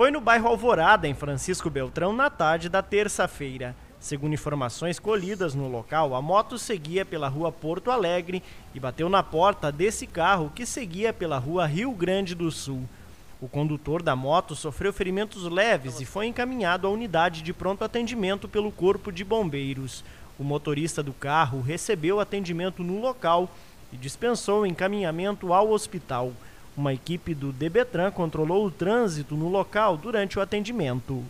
foi no bairro Alvorada, em Francisco Beltrão, na tarde da terça-feira. Segundo informações colhidas no local, a moto seguia pela rua Porto Alegre e bateu na porta desse carro que seguia pela rua Rio Grande do Sul. O condutor da moto sofreu ferimentos leves e foi encaminhado à unidade de pronto atendimento pelo Corpo de Bombeiros. O motorista do carro recebeu atendimento no local e dispensou encaminhamento ao hospital. Uma equipe do Debetran controlou o trânsito no local durante o atendimento.